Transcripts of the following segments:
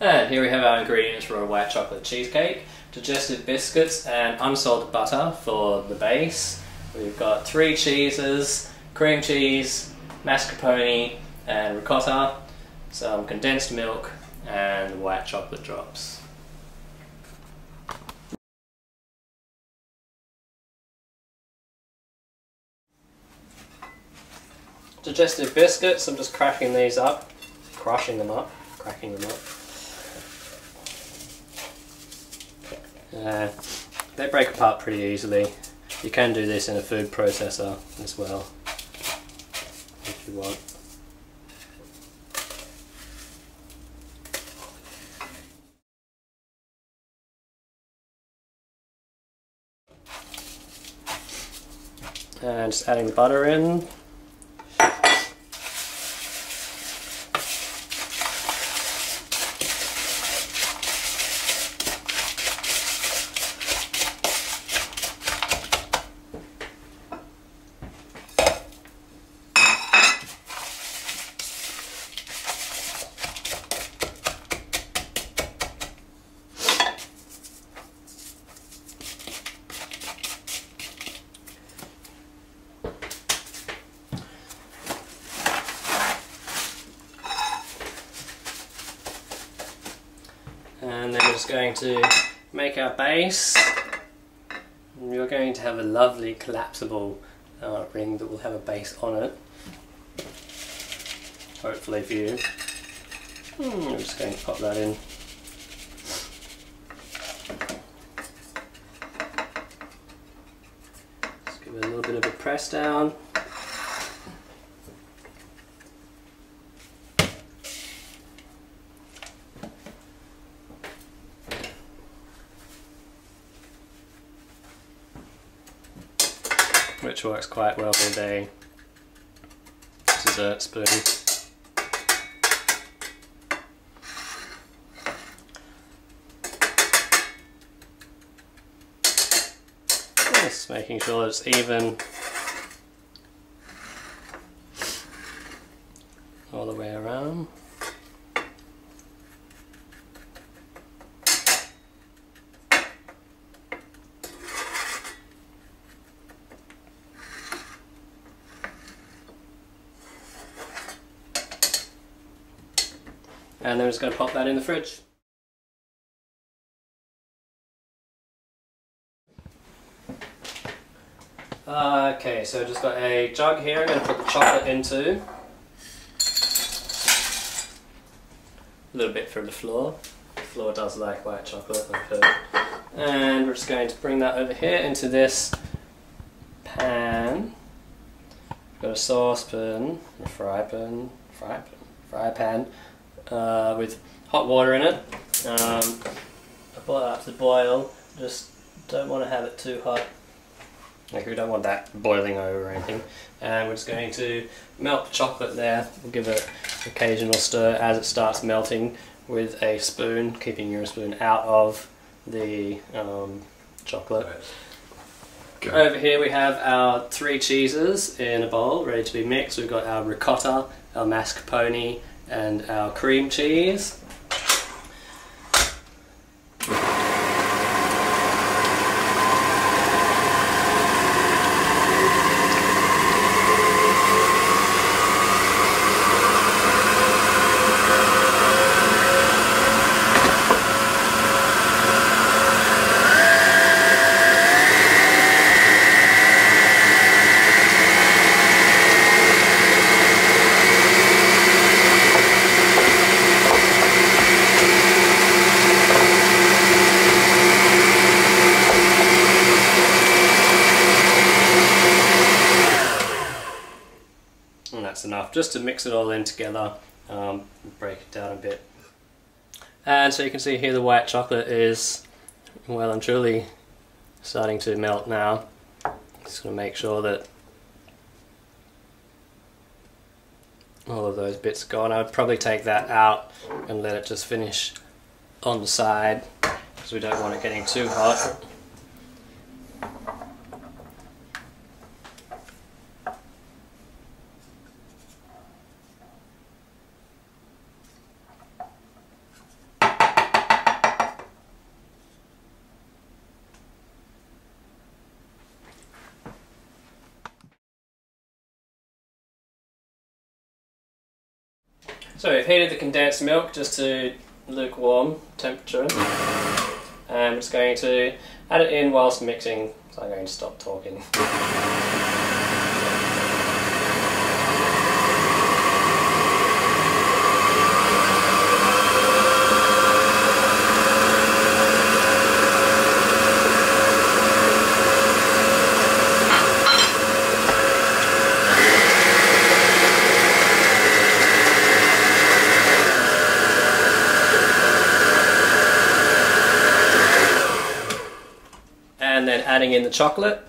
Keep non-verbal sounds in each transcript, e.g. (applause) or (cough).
And here we have our ingredients for a white chocolate cheesecake. Digestive biscuits and unsalted butter for the base. We've got three cheeses, cream cheese, mascarpone and ricotta, some condensed milk and white chocolate drops. Digestive biscuits, I'm just cracking these up, crushing them up, cracking them up. Uh, they break apart pretty easily. You can do this in a food processor as well, if you want. And just adding the butter in. and then we're just going to make our base. And we're going to have a lovely collapsible uh, ring that will have a base on it. Hopefully for you. Hmm, I'm just going to pop that in. Just give it a little bit of a press down which works quite well with a dessert spoon. Just making sure it's even all the way around. And then we're just going to pop that in the fridge. Okay, so I've just got a jug here, I'm going to put the chocolate into. A little bit for the floor. The floor does like white chocolate, I've. And we're just going to bring that over here into this pan. We've got a saucepan, a fry pan, fry pan, fry pan uh, with hot water in it. Um, I brought it up to boil, just don't want to have it too hot. Like we don't want that boiling over or anything. And we're just going to melt the chocolate there. We'll give it an occasional stir as it starts melting with a spoon, keeping your spoon out of the um, chocolate. Okay. Over here we have our three cheeses in a bowl ready to be mixed. We've got our ricotta, our mascarpone, and our cream cheese. And that's enough, just to mix it all in together, um, break it down a bit. And so you can see here the white chocolate is well and truly starting to melt now. Just going to make sure that all of those bits gone. I would probably take that out and let it just finish on the side because we don't want it getting too hot. So we've heated the condensed milk just to lukewarm temperature. And I'm just going to add it in whilst mixing, so I'm going to stop talking. and then adding in the chocolate.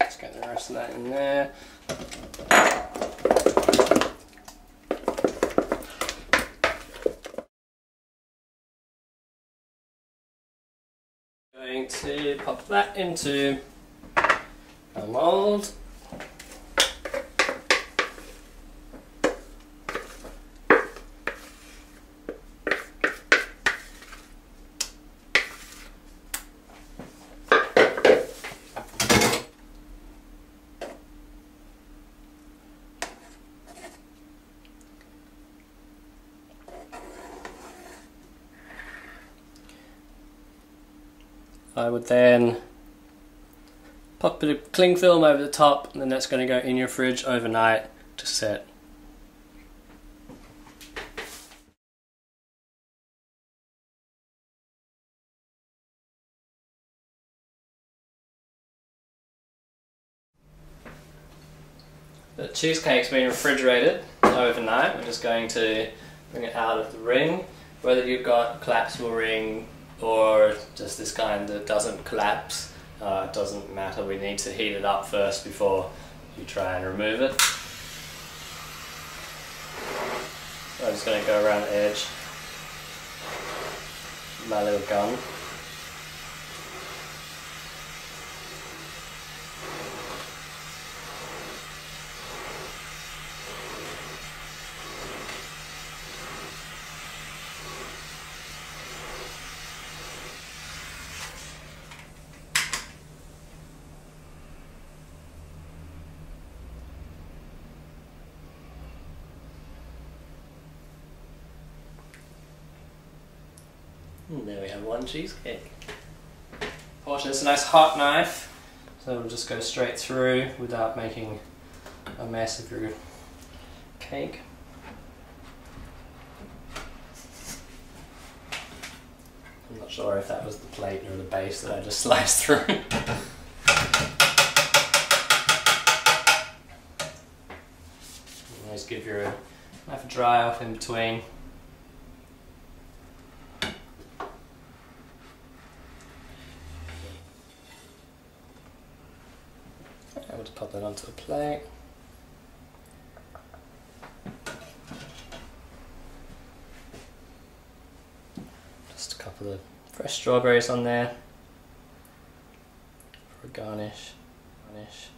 Let's get the rest of that in there. Going to pop that into a mold. I would then pop a bit of cling film over the top and then that's going to go in your fridge overnight to set. The cheesecake's been refrigerated overnight. We're just going to bring it out of the ring. Whether you've got collapsible ring or just this kind that doesn't collapse, uh, it doesn't matter. We need to heat it up first before you try and remove it. I'm just going to go around the edge. My little gun. And there we have one cheesecake. Fortunately, it's a nice hot knife, so it'll just go straight through without making a mess of your cake. I'm not sure if that was the plate or the base that I just (laughs) sliced through. Always give your knife a dry off in between. Able to pop that onto a plate. Just a couple of fresh strawberries on there for a garnish. Garnish.